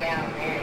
down there.